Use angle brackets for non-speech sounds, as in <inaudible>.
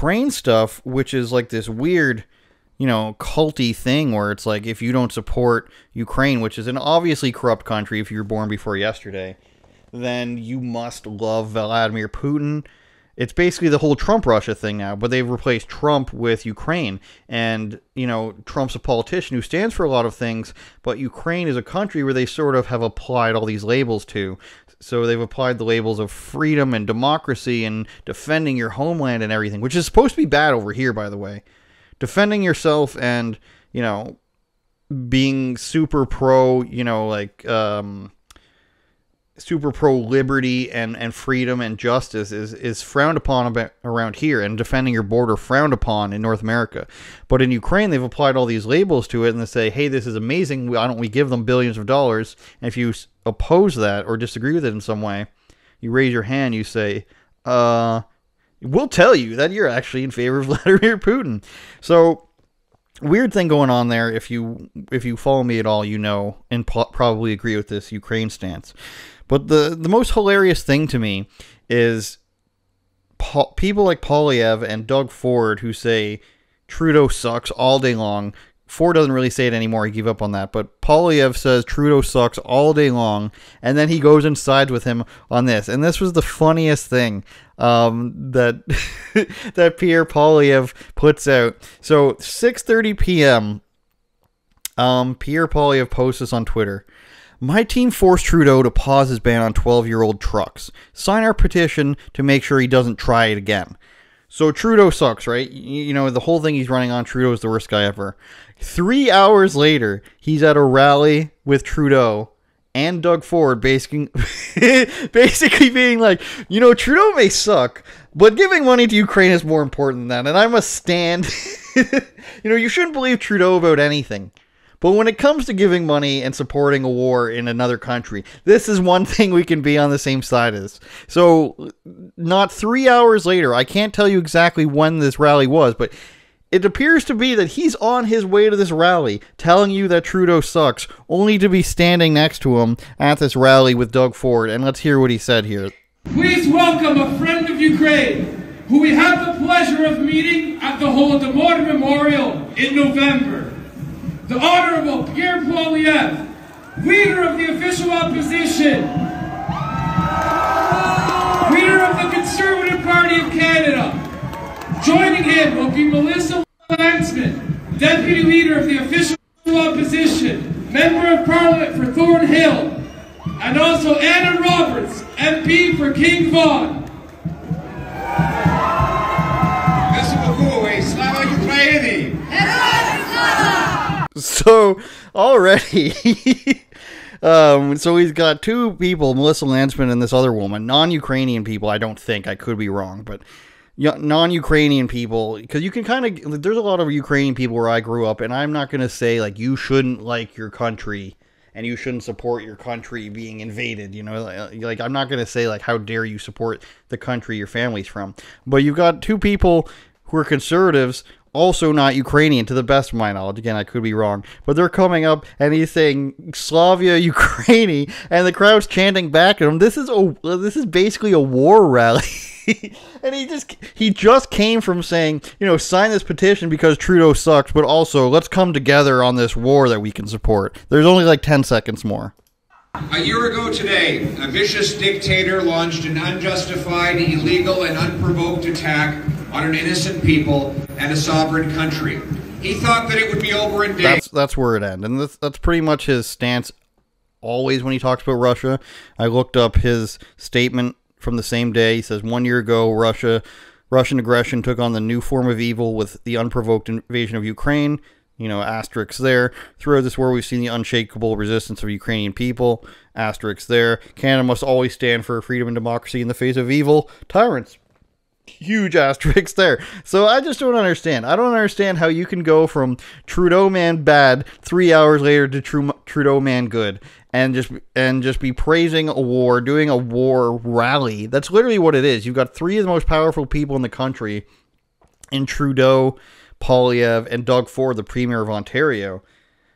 Ukraine stuff, which is like this weird, you know, culty thing where it's like if you don't support Ukraine, which is an obviously corrupt country if you were born before yesterday, then you must love Vladimir Putin. It's basically the whole Trump Russia thing now, but they've replaced Trump with Ukraine. And, you know, Trump's a politician who stands for a lot of things, but Ukraine is a country where they sort of have applied all these labels to. So they've applied the labels of freedom and democracy and defending your homeland and everything, which is supposed to be bad over here, by the way. Defending yourself and, you know, being super pro, you know, like, um, super pro liberty and, and freedom and justice is, is frowned upon around here and defending your border frowned upon in North America. But in Ukraine, they've applied all these labels to it and they say, hey, this is amazing. Why don't we give them billions of dollars? And if you oppose that or disagree with it in some way, you raise your hand, you say, uh, we'll tell you that you're actually in favor of <laughs> Vladimir Putin. So weird thing going on there if you if you follow me at all you know and probably agree with this ukraine stance but the the most hilarious thing to me is people like Poilievre and Doug Ford who say Trudeau sucks all day long. Ford doesn't really say it anymore. He gave up on that. But Poilievre says Trudeau sucks all day long, and then he goes and sides with him on this. And this was the funniest thing um, that <laughs> that Pierre Poilievre puts out. So 6:30 p.m. Um, Pierre Poilievre posts this on Twitter. My team forced Trudeau to pause his ban on 12 year old trucks. Sign our petition to make sure he doesn't try it again. So Trudeau sucks, right? You know, the whole thing he's running on, Trudeau is the worst guy ever. Three hours later, he's at a rally with Trudeau and Doug Ford basically, <laughs> basically being like, you know, Trudeau may suck, but giving money to Ukraine is more important than that, and I must stand. <laughs> you know, you shouldn't believe Trudeau about anything. But when it comes to giving money and supporting a war in another country, this is one <laughs> thing we can be on the same side as. So, not three hours later, I can't tell you exactly when this rally was, but it appears to be that he's on his way to this rally, telling you that Trudeau sucks, only to be standing next to him at this rally with Doug Ford. And let's hear what he said here. Please welcome a friend of Ukraine, who we had the pleasure of meeting at the Holodomor Memorial in November the Honorable Pierre Poilievre, leader of the official opposition, leader of the Conservative Party of Canada. Joining him will be Melissa Lantsman, deputy leader of the official opposition, member of parliament for Thornhill, and also Anna Roberts, MP for King Vaughan. So already, <laughs> um, so he's got two people, Melissa Lantsman and this other woman, non-Ukrainian people. I don't think I could be wrong, but non-Ukrainian people, because you can kind of there's a lot of Ukrainian people where I grew up, and I'm not gonna say like you shouldn't like your country and you shouldn't support your country being invaded. You know, like I'm not gonna say like how dare you support the country your family's from, but you've got two people who are conservatives also not Ukrainian to the best of my knowledge. Again, I could be wrong, but they're coming up and he's saying Slavia <laughs> Ukraini, and the crowd's chanting back at him. This is a this is basically a war rally. <laughs> and he just he just came from saying, you know, sign this petition because Trudeau sucks, but also let's come together on this war that we can support. There's only like 10 seconds more. A year ago today, a vicious dictator launched an unjustified, illegal, and unprovoked attack on an innocent people and a sovereign country. He thought that it would be over in days. That's that's where it ends, and that's that's pretty much his stance. Always when he talks about Russia, I looked up his statement from the same day. He says one year ago, Russia, Russian aggression took on the new form of evil with the unprovoked invasion of Ukraine. You know, asterisks there. Throughout this war, we've seen the unshakable resistance of Ukrainian people. Asterisks there. Canada must always stand for freedom and democracy in the face of evil tyrants huge asterisks <laughs> there. So I just don't understand. I don't understand how you can go from Trudeau man bad three hours later to Trudeau man good, and just and just be praising a war, doing a war rally. That's literally what it is. You've got three of the most powerful people in the country, in Trudeau, Poilievre, and Doug Ford, the Premier of Ontario